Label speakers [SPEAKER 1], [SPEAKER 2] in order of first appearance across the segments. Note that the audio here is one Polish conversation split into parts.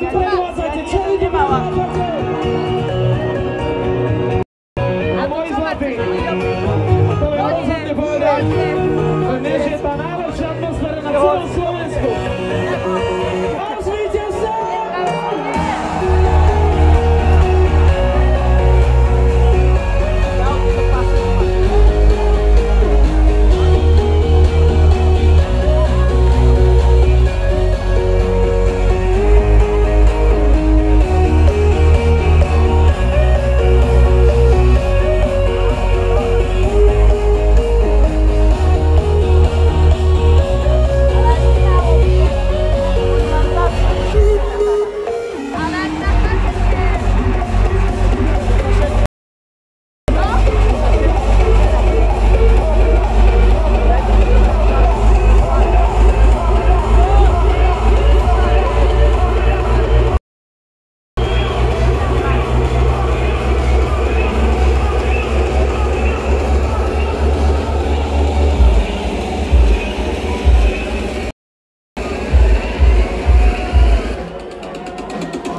[SPEAKER 1] Estoy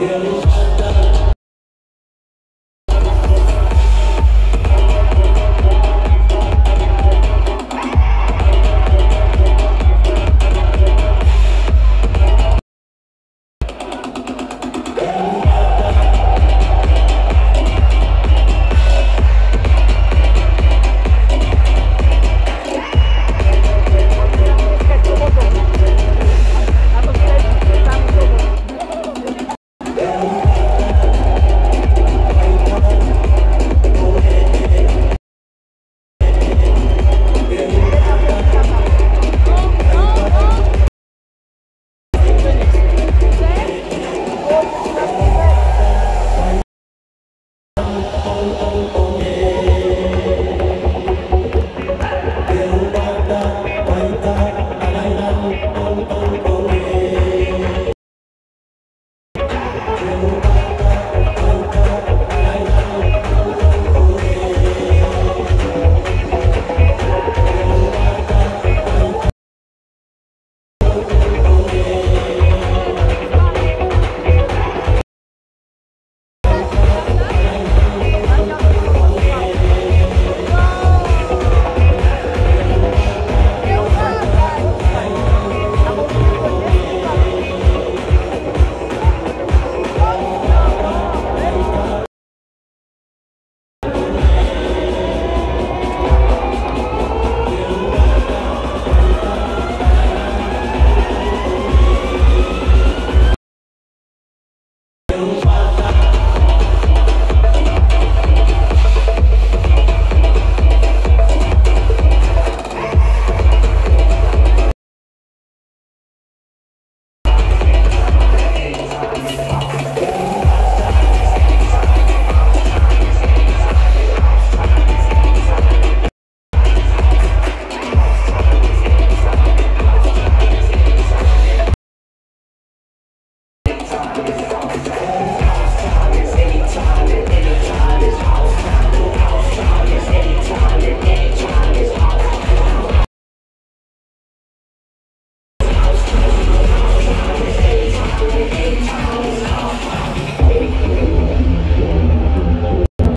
[SPEAKER 2] Yeah. done.